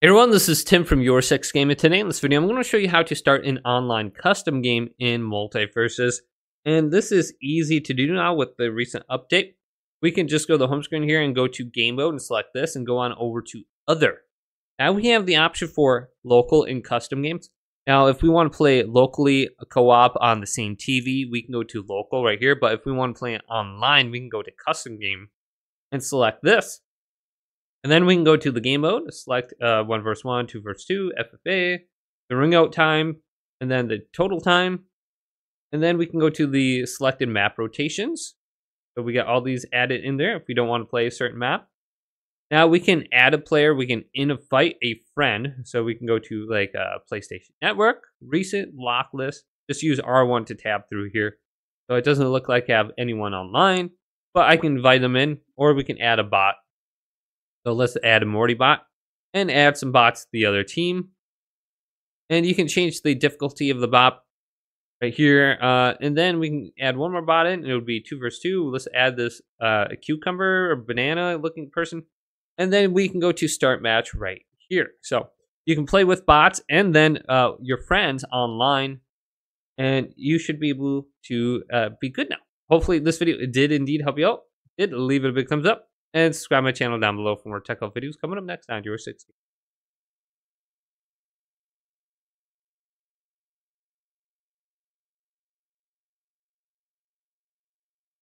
Hey everyone, this is Tim from Your Six Game, and today in this video, I'm going to show you how to start an online custom game in MultiVersus. And this is easy to do now with the recent update. We can just go to the home screen here and go to Game Mode and select this and go on over to Other. Now we have the option for local and custom games. Now, if we want to play locally a co-op on the same TV, we can go to local right here. But if we want to play it online, we can go to custom game and select this. And then we can go to the game mode, select uh, 1 verse 1, 2 verse 2, FFA, the ring out time, and then the total time. And then we can go to the selected map rotations. So we got all these added in there if we don't want to play a certain map. Now we can add a player, we can invite a friend. So we can go to like uh, PlayStation Network, recent, lock list. Just use R1 to tab through here. So it doesn't look like I have anyone online, but I can invite them in, or we can add a bot so let's add a Morty bot and add some bots to the other team. And you can change the difficulty of the bot right here. Uh, and then we can add one more bot in, and it would be two versus two. Let's add this uh, cucumber or banana looking person. And then we can go to start match right here. So you can play with bots and then uh, your friends online, and you should be able to uh, be good now. Hopefully, this video did indeed help you out. Did leave it a big thumbs up and subscribe my channel down below for more tech help videos coming up next on your 60.